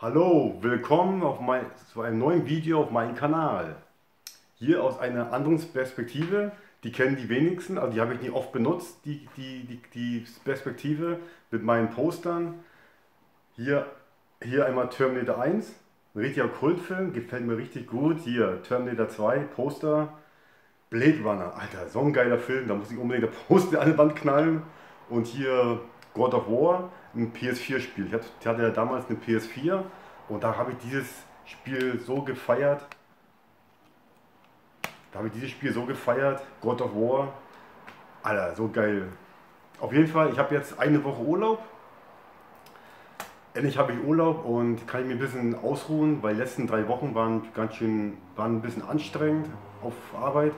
Hallo, willkommen auf mein, zu einem neuen Video auf meinem Kanal. Hier aus einer anderen Perspektive, die kennen die wenigsten, also die habe ich nicht oft benutzt, die, die, die, die Perspektive mit meinen Postern. Hier, hier einmal Terminator 1, ein richtiger Kultfilm, gefällt mir richtig gut. Hier Terminator 2, Poster, Blade Runner, Alter, so ein geiler Film, da muss ich unbedingt der Poster an die Wand knallen. Und hier God of War, ein PS4-Spiel. Ich hatte ja damals eine PS4 und da habe ich dieses Spiel so gefeiert. Da habe ich dieses Spiel so gefeiert, God of War. Alter, so geil. Auf jeden Fall, ich habe jetzt eine Woche Urlaub. Endlich habe ich Urlaub und kann ich mir ein bisschen ausruhen, weil die letzten drei Wochen waren ganz schön, waren ein bisschen anstrengend auf Arbeit.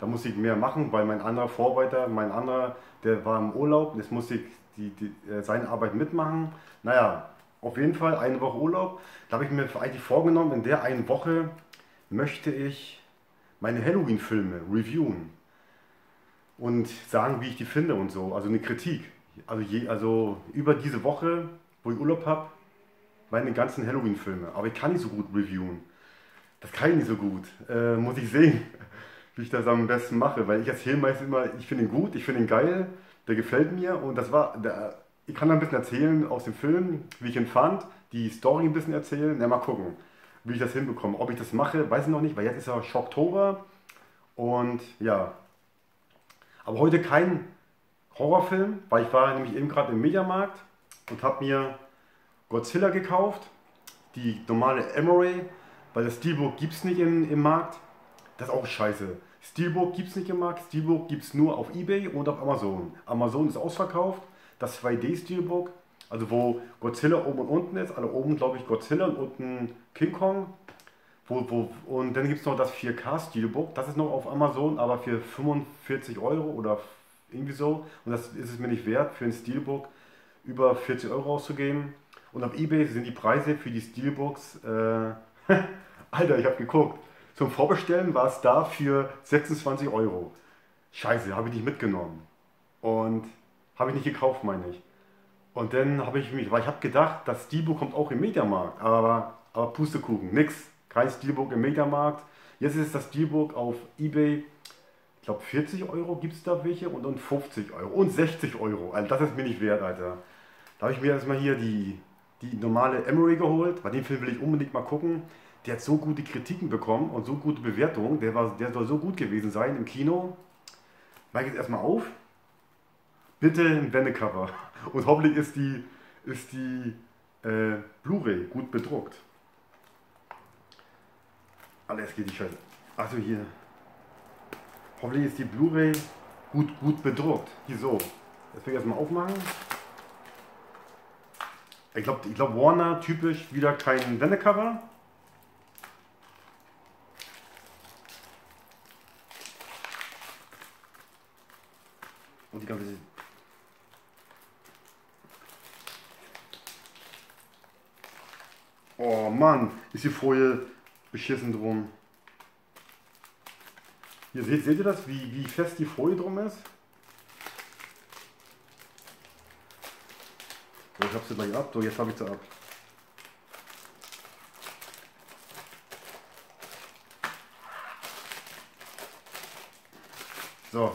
Da musste ich mehr machen, weil mein anderer Vorarbeiter, mein anderer, der war im Urlaub. Jetzt musste ich die, die, äh, seine Arbeit mitmachen. Naja, auf jeden Fall eine Woche Urlaub. Da habe ich mir eigentlich vorgenommen, in der einen Woche möchte ich meine Halloween-Filme reviewen und sagen, wie ich die finde und so. Also eine Kritik. Also, je, also über diese Woche, wo ich Urlaub habe, meine ganzen Halloween-Filme. Aber ich kann nicht so gut reviewen. Das kann ich nicht so gut. Äh, muss ich sehen, wie ich das am besten mache. Weil ich erzähle meistens immer, ich finde ihn gut, ich finde ihn geil der gefällt mir und das war, der, ich kann da ein bisschen erzählen aus dem Film, wie ich ihn fand, die Story ein bisschen erzählen, na mal gucken, wie ich das hinbekomme. Ob ich das mache, weiß ich noch nicht, weil jetzt ist ja Schocktober und ja. Aber heute kein Horrorfilm, weil ich war nämlich eben gerade im Mediamarkt und habe mir Godzilla gekauft, die normale Emery, weil das Steelbook gibt es nicht in, im Markt. Das ist auch scheiße. Steelbook gibt es nicht im Markt, Steelbook gibt es nur auf Ebay und auf Amazon. Amazon ist ausverkauft, das 2D Steelbook, also wo Godzilla oben und unten ist, also oben glaube ich Godzilla und unten King Kong. Wo, wo, und dann gibt es noch das 4K Steelbook, das ist noch auf Amazon, aber für 45 Euro oder irgendwie so. Und das ist es mir nicht wert, für ein Steelbook über 40 Euro auszugeben. Und auf Ebay sind die Preise für die Steelbooks, äh, Alter, ich habe geguckt, zum Vorbestellen war es da für 26 Euro. Scheiße, habe ich nicht mitgenommen. Und habe ich nicht gekauft, meine ich. Und dann habe ich mich, weil ich habe gedacht, das Steelbook kommt auch im Mediamarkt, aber, aber Pustekuchen, nix. Kein Steelbook im Mediamarkt. Jetzt ist das Steelbook auf Ebay, ich glaube 40 Euro gibt es da welche und, und 50 Euro und 60 Euro. Also das ist mir nicht wert, Alter. Da habe ich mir erstmal hier die, die normale Emery geholt. Bei dem Film will ich unbedingt mal gucken der hat so gute Kritiken bekommen und so gute Bewertungen, der, war, der soll so gut gewesen sein im Kino. Mach jetzt erstmal auf. Bitte ein Wendecover. Und hoffentlich ist die, ist die äh, Blu-ray gut bedruckt. Alles geht die Scheiße. Also hier. Hoffentlich ist die Blu-ray gut, gut bedruckt. Hier so. Das will ich erstmal aufmachen. Ich glaube, ich glaub Warner typisch wieder kein Wendecover. Und die ganze. Oh Mann, ist die Folie beschissen drum. Hier seht, seht ihr das, wie, wie fest die Folie drum ist? Ich hab sie gleich ab. So, jetzt habe ich sie ab. So,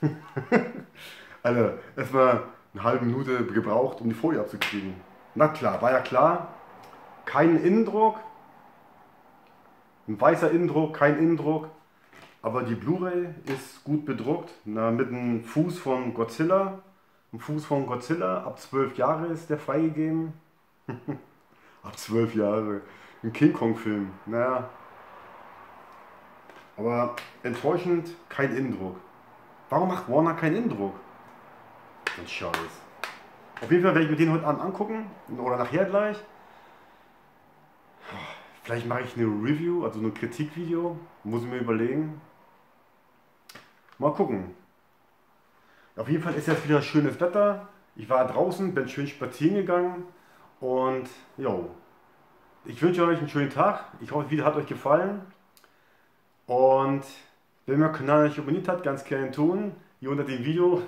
Alter, erstmal eine halbe Minute gebraucht, um die Folie abzukriegen. Na klar, war ja klar. Kein Innendruck. Ein weißer Innendruck, kein Innendruck. Aber die Blu-ray ist gut bedruckt. Na, mit einem Fuß von Godzilla. Ein Fuß von Godzilla. Ab 12 Jahre ist der freigegeben. Ab 12 Jahre. Ein King Kong-Film. Naja. Aber enttäuschend kein Innendruck. Warum macht Warner keinen Indruck? So ein Scheiß. Auf jeden Fall werde ich mir den heute Abend angucken. Oder nachher gleich. Vielleicht mache ich eine Review, also ein Kritikvideo. Muss ich mir überlegen. Mal gucken. Auf jeden Fall ist jetzt wieder schönes Wetter. Ich war draußen, bin schön spazieren gegangen. Und jo. Ich wünsche euch einen schönen Tag. Ich hoffe, das Video hat euch gefallen. Und Wer mir Kanal nicht abonniert hat, ganz gerne tun. Hier unter dem Video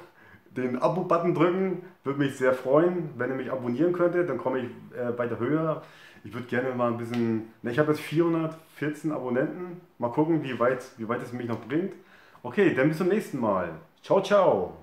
den Abo-Button drücken. Würde mich sehr freuen, wenn ihr mich abonnieren könntet. Dann komme ich äh, weiter höher. Ich würde gerne mal ein bisschen. Ne, ich habe jetzt 414 Abonnenten. Mal gucken, wie weit, wie weit es mich noch bringt. Okay, dann bis zum nächsten Mal. Ciao, ciao.